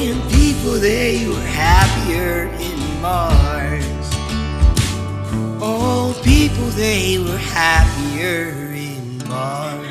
saying people they were happier in Mars. Oh, people they were happier in Mars.